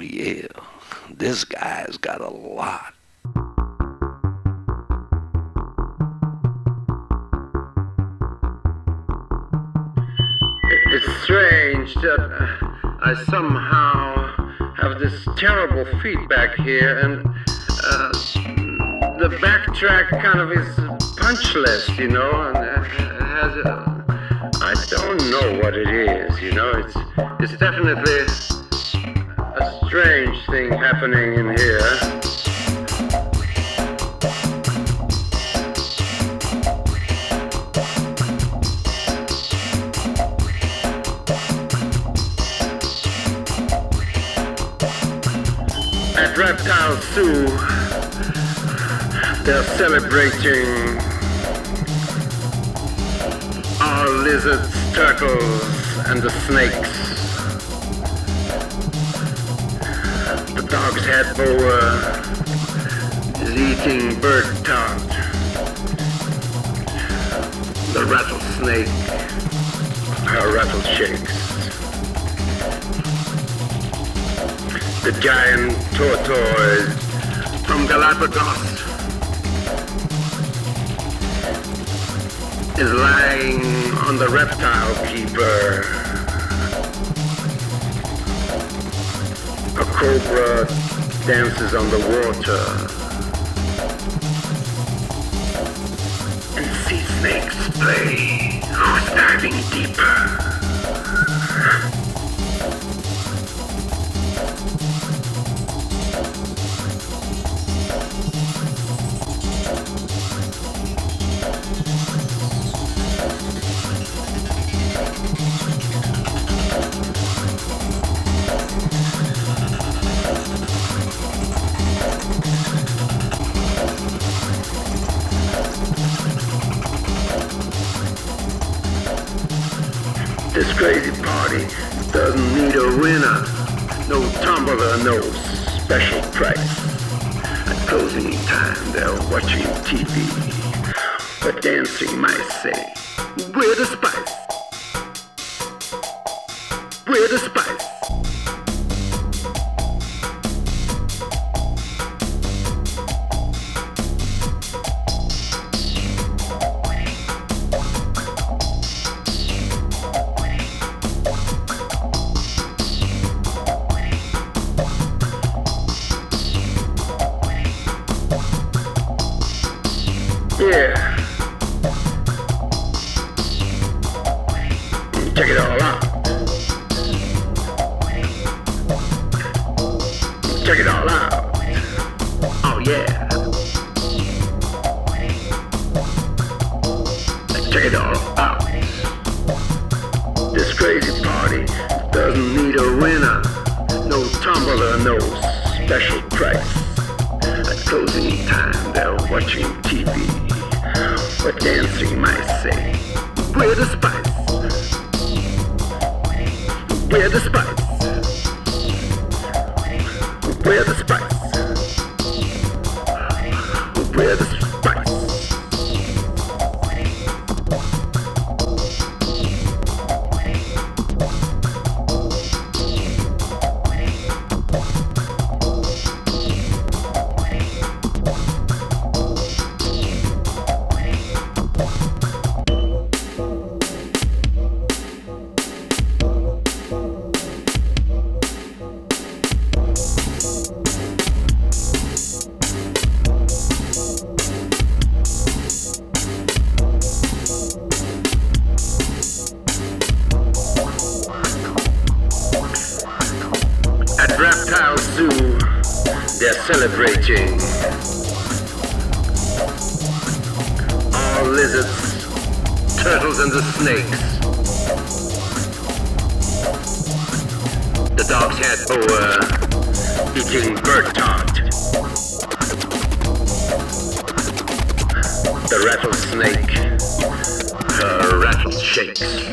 Yeah, this guy's got a lot. It's strange that uh, I somehow have this terrible feedback here, and uh, the backtrack kind of is punchless, you know, and uh, has a, I don't know what it is, you know. It's it's definitely strange thing happening in here. At Reptile Zoo, they're celebrating our lizards, turtles, and the snakes. The dog's boa is eating bird tongue. The rattlesnake, her rattle shakes. The giant tortoise from Galapagos is lying on the reptile keeper. A cobra dances on the water. And sea snakes play. Who's diving deeper? This crazy party doesn't need a winner. No tumbler, no special price. At closing time, they're watching TV. But dancing might say, We're the spice. We're the spice. Yeah. Check it all out. Check it all out. Oh yeah. Check it all out. This crazy party doesn't need a winner. No tumbler, no special price. At closing time, watching TV. But dancing might say, We're the spice. We're the spice. We're the spice. We're the spice. Celebrating all lizards, turtles, and the snakes. The dog's head boa oh, uh, eating bird tart. The rattlesnake, her rattle shakes.